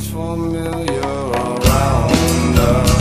things familiar around us.